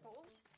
Apple.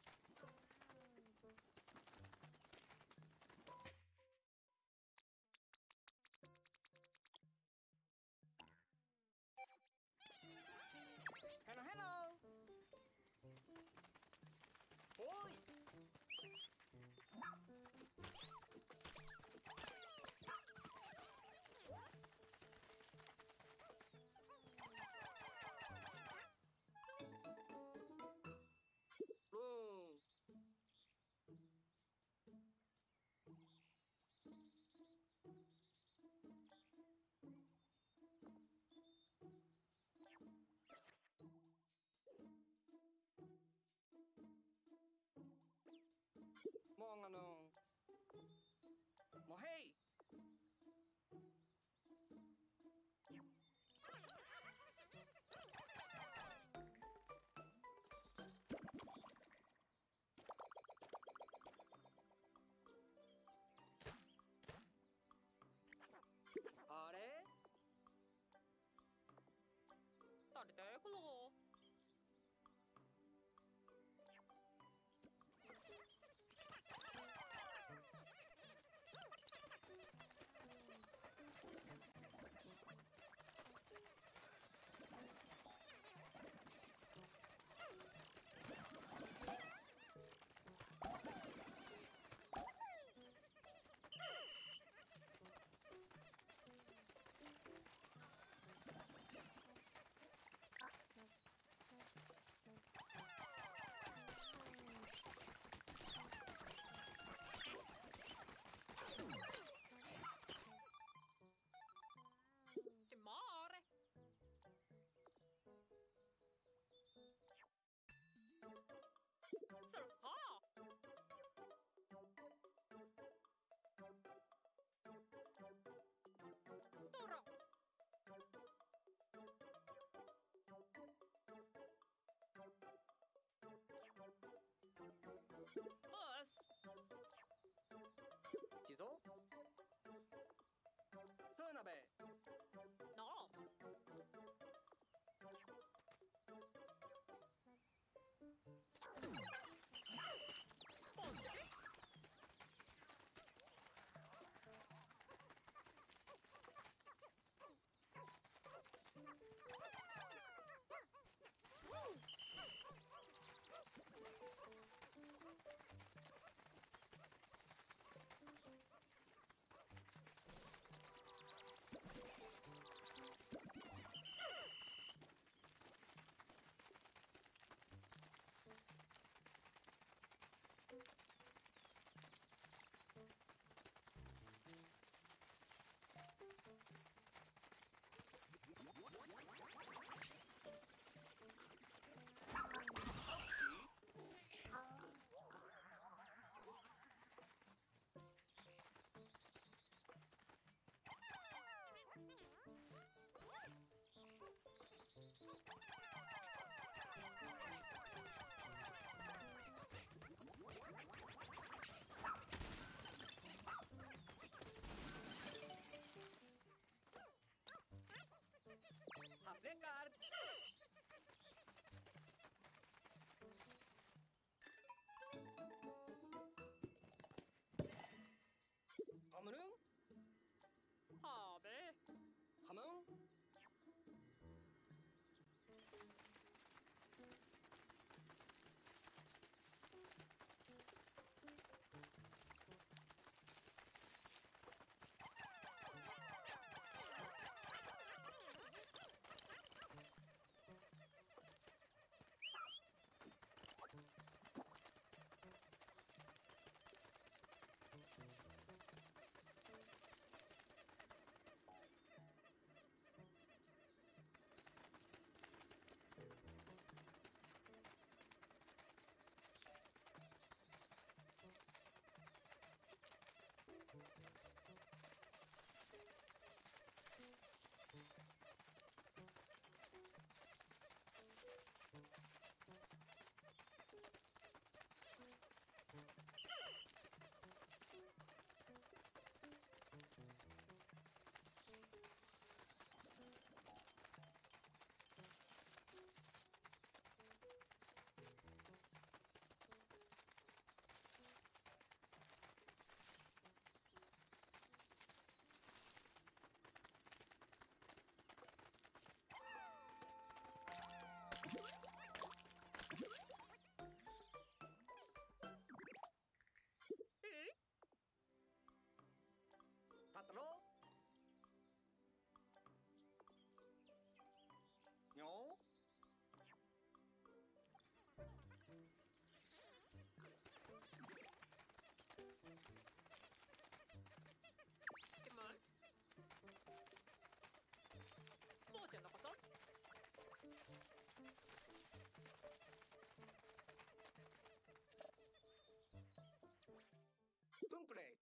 分くらい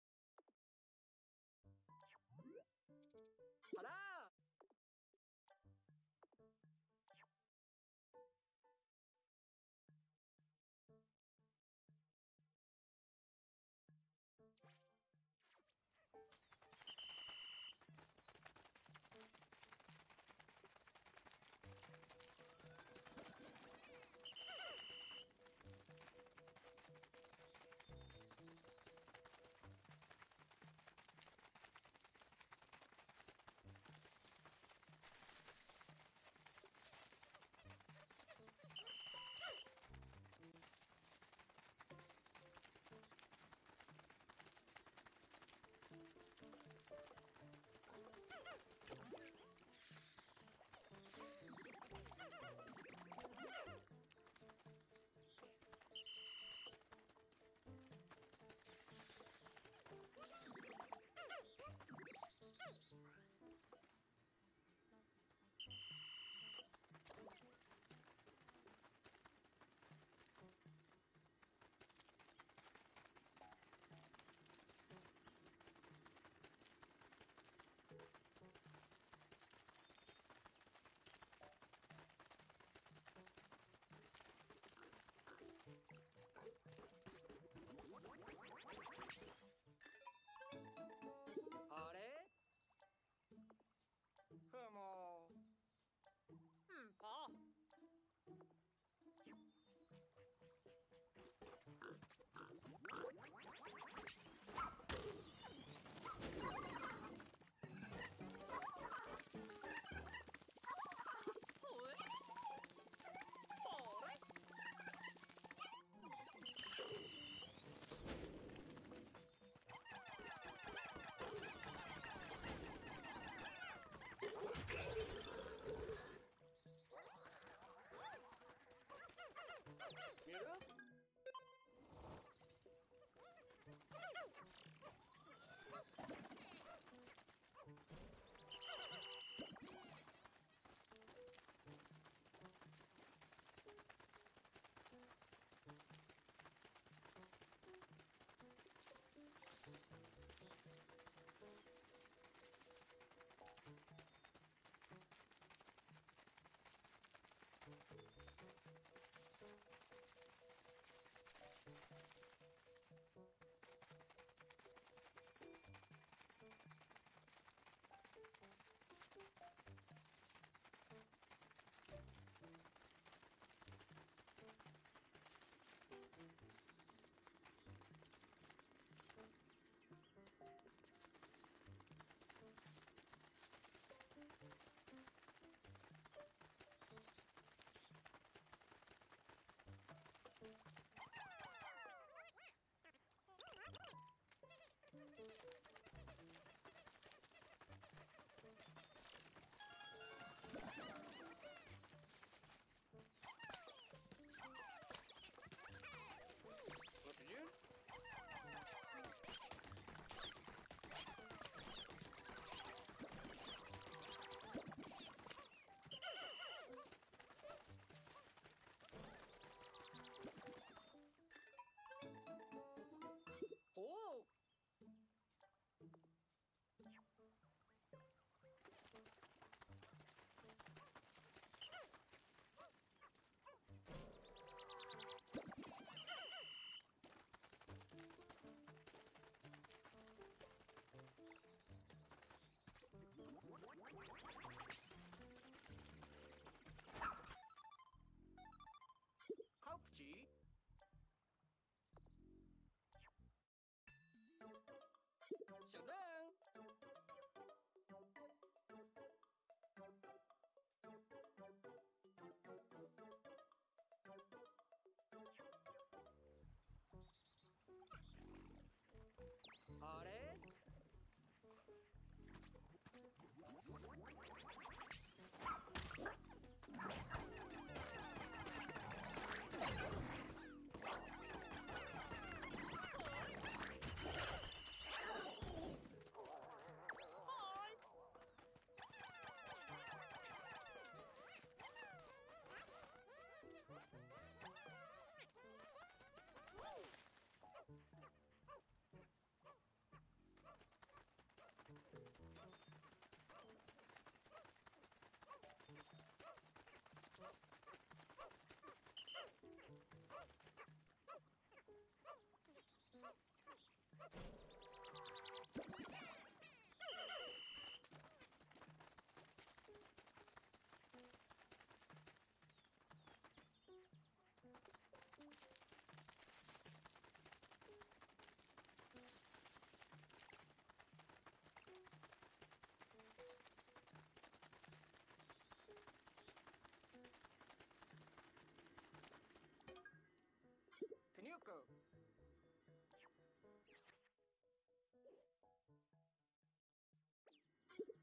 Coco.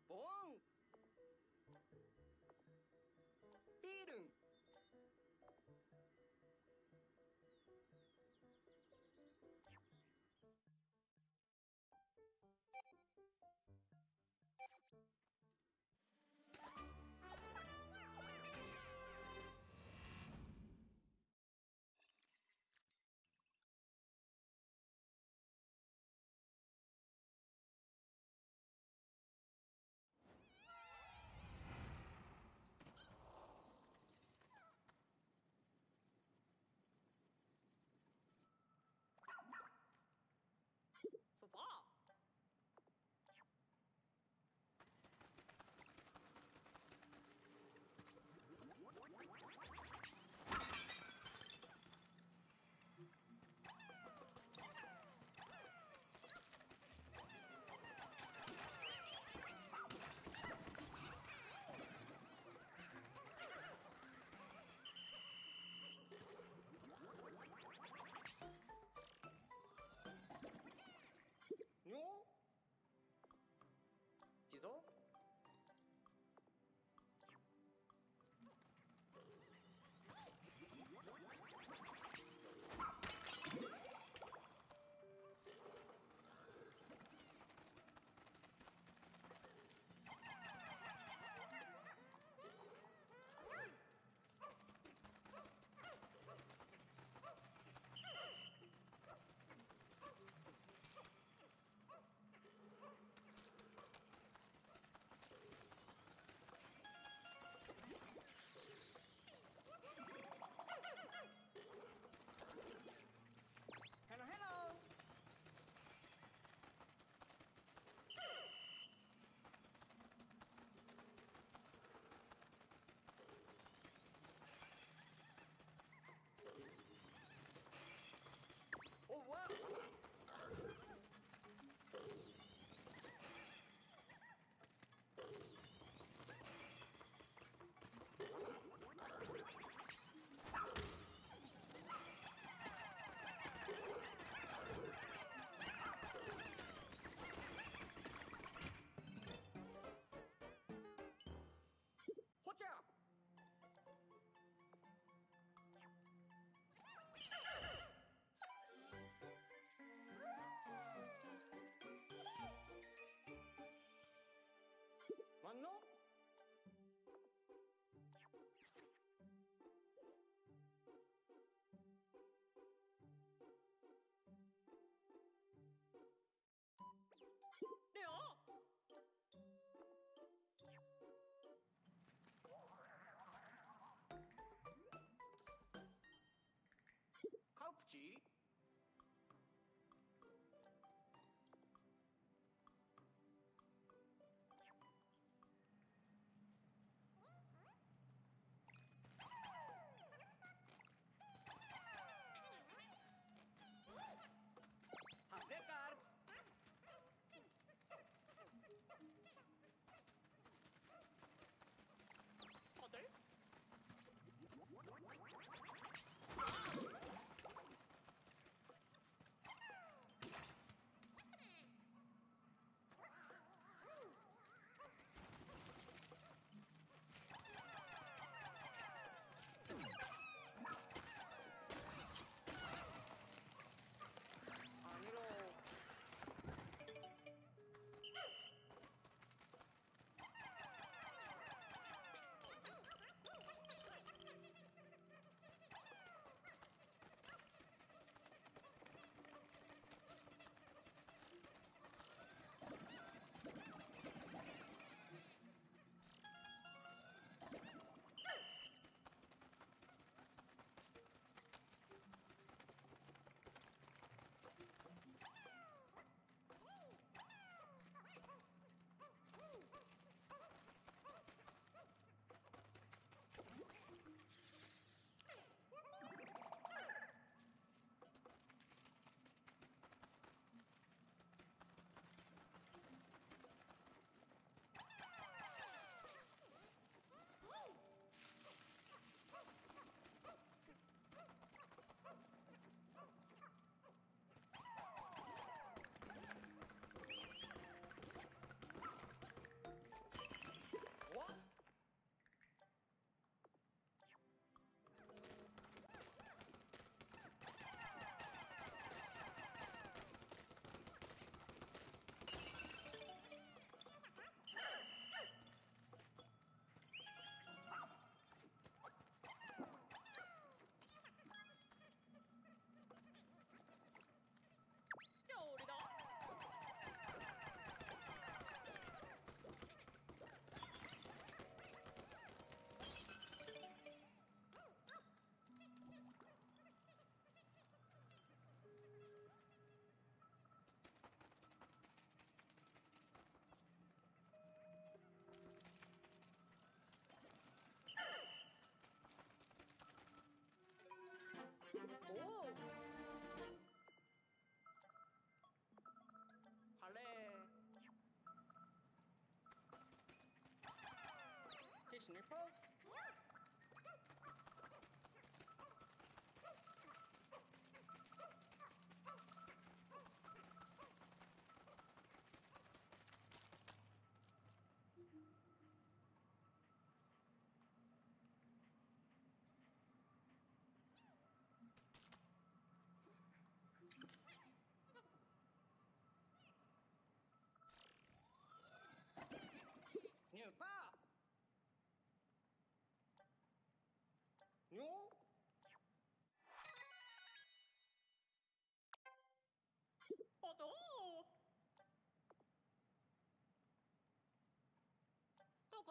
Bom!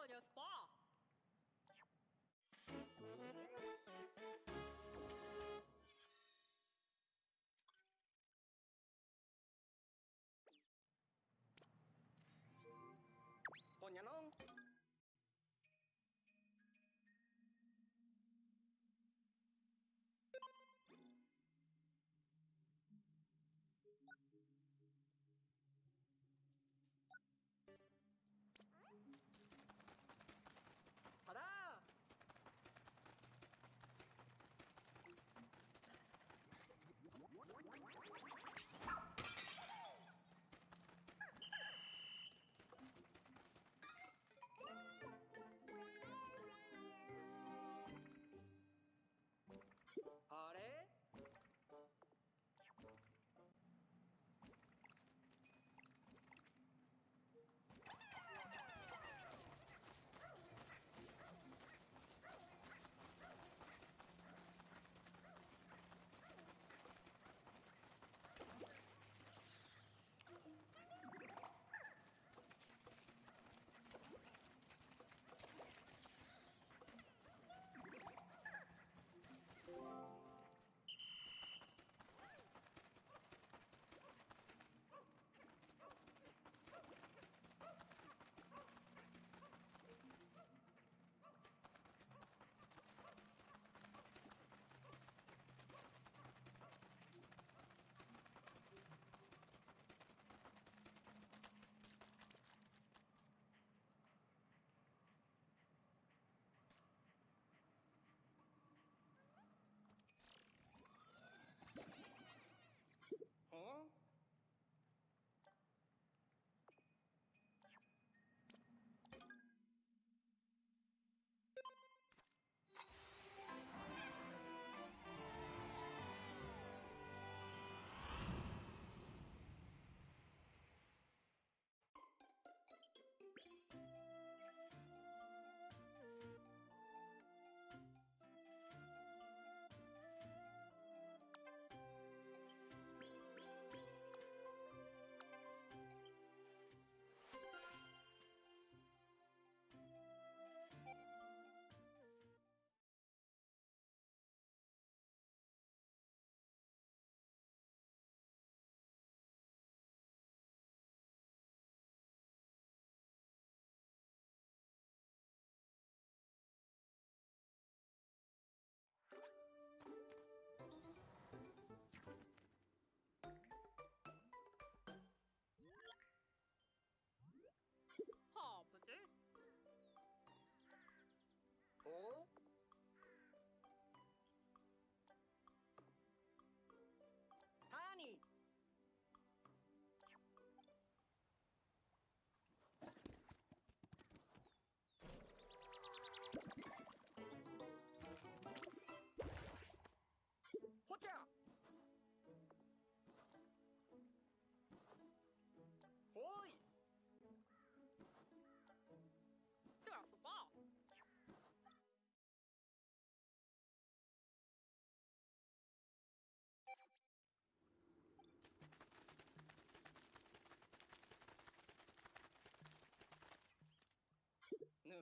Spa. Ponyanon.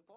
느